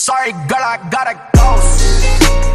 Sorry, girl, I gotta go.